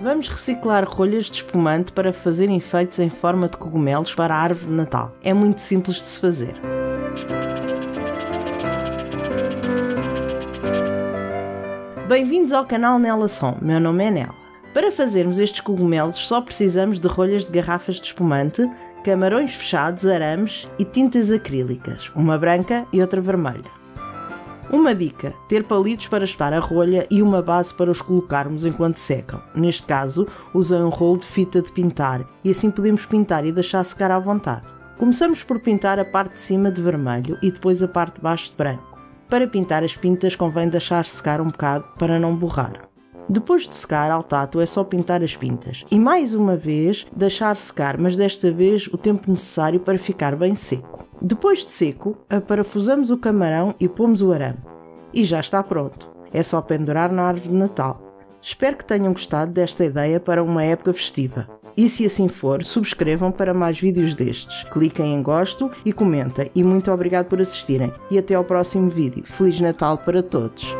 Vamos reciclar rolhas de espumante para fazer enfeites em forma de cogumelos para a árvore de Natal. É muito simples de se fazer. Bem-vindos ao canal Nela Som. Meu nome é Nela. Para fazermos estes cogumelos só precisamos de rolhas de garrafas de espumante, camarões fechados, arames e tintas acrílicas, uma branca e outra vermelha. Uma dica: ter palitos para espetar a rolha e uma base para os colocarmos enquanto secam. Neste caso, usei um rolo de fita de pintar e assim podemos pintar e deixar secar à vontade. Começamos por pintar a parte de cima de vermelho e depois a parte de baixo de branco. Para pintar as pintas convém deixar secar um bocado para não borrar. Depois de secar ao tato é só pintar as pintas e mais uma vez deixar secar, mas desta vez o tempo necessário para ficar bem seco. Depois de seco, aparafusamos o camarão e pomos o arame. E já está pronto. É só pendurar na árvore de Natal. Espero que tenham gostado desta ideia para uma época festiva. E se assim for, subscrevam para mais vídeos destes. Cliquem em gosto e comentem. E muito obrigado por assistirem. E até ao próximo vídeo. Feliz Natal para todos!